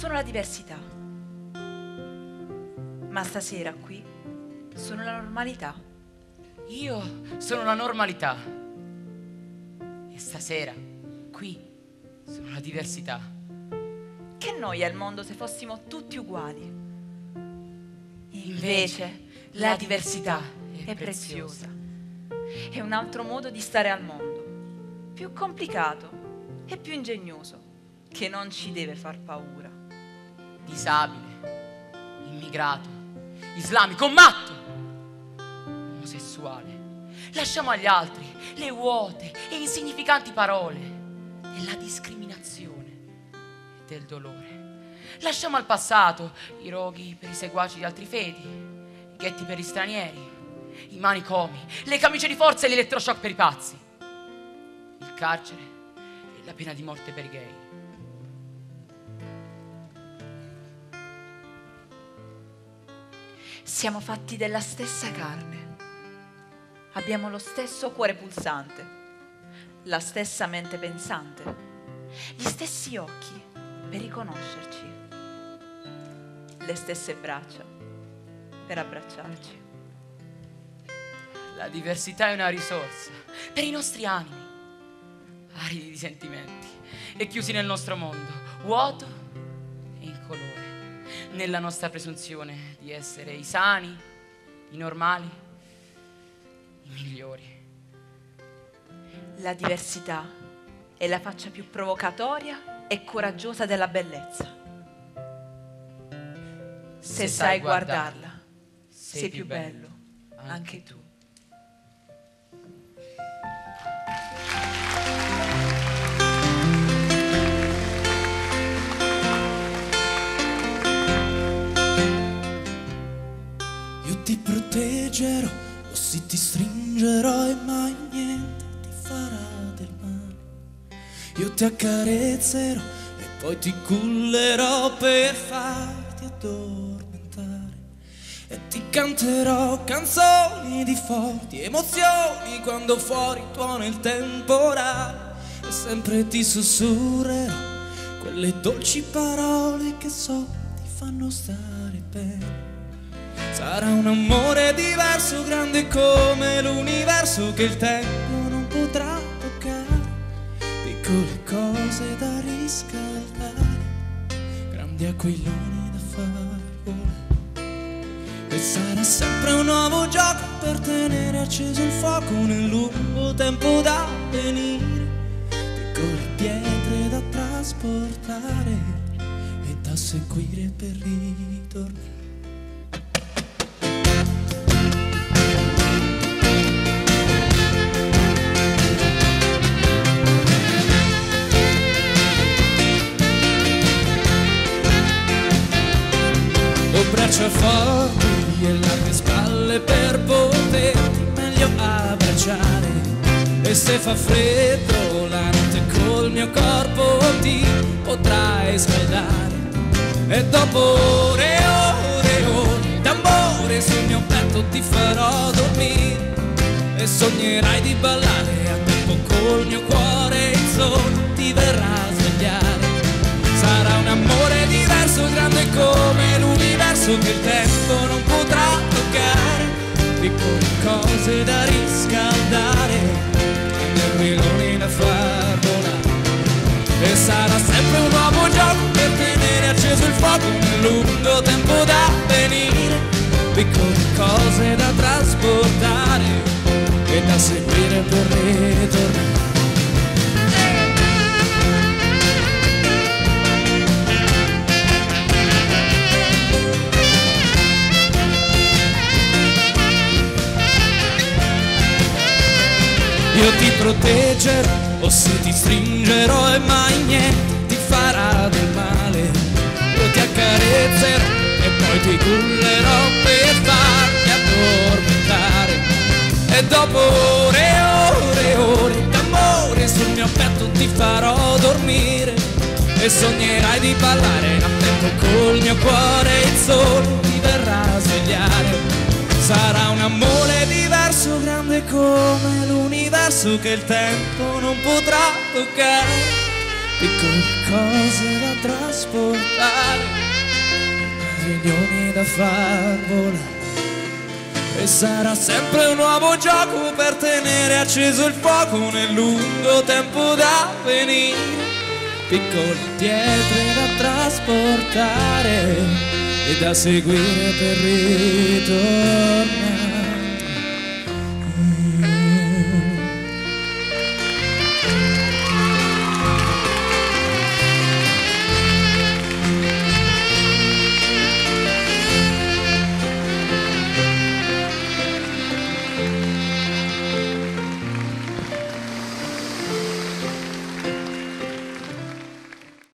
Sono la diversità, ma stasera qui sono la normalità. Io sono la normalità. E stasera, qui, sono la diversità. Che noia il mondo se fossimo tutti uguali. Invece, la diversità è preziosa. È un altro modo di stare al mondo, più complicato e più ingegnoso, che non ci deve far paura. Disabile, immigrato, islamico, matto, omosessuale. Lasciamo agli altri le vuote e insignificanti parole della discriminazione e del dolore. Lasciamo al passato i roghi per i seguaci di altri fedi, i ghetti per gli stranieri, i manicomi, le camicie di forza e l'elettroshock per i pazzi, il carcere e la pena di morte per i gay. Siamo fatti della stessa carne. Abbiamo lo stesso cuore pulsante, la stessa mente pensante, gli stessi occhi per riconoscerci, le stesse braccia per abbracciarci. La diversità è una risorsa per i nostri animi, aridi di sentimenti e chiusi nel nostro mondo, vuoto nella nostra presunzione di essere i sani, i normali, i migliori. La diversità è la faccia più provocatoria e coraggiosa della bellezza. Se, sai guardarla, sei più bello anche tu. Io ti accarezzerò e poi ti cullerò per farti addormentare. E ti canterò canzoni di forti emozioni quando fuori tuona il temporale. E sempre ti sussurrerò quelle dolci parole che so ti fanno stare bene. Sarà un amore diverso, grande come l'universo che il tempo grandi aquiloni da far volare. E sarà sempre un nuovo gioco per tenere acceso il fuoco nel lungo tempo da venire. Piccole pietre da trasportare e da seguire per ritornare. Braccia forti e larghe spalle per poterti meglio abbracciare. E se fa freddo la notte col mio corpo ti potrai scaldare. E dopo ore e ore e ore d'amore sul mio petto ti farò dormire. E sognerai di ballare a l'universo che il tempo non potrà toccare. Piccole cose da riscaldare, aquiloni da far volare. E sarà sempre un nuovo gioco per tenere acceso il fuoco nel lungo tempo da Proteggerò, o se ti stringerò e mai niente ti farà del male. Io ti accarezzerò e poi ti cullerò per farti addormentare. E dopo ore e ore e ore d'amore sul mio petto ti farò dormire. E sognerai di ballare a tempo col mio cuore il sole l'universo che il tempo non potrà toccare. piccole cose da trasportare, riunioni da far volare. E sarà sempre un nuovo gioco per tenere acceso il fuoco nel lungo tempo da venire. Piccole pietre da trasportare e da seguire per ritornare.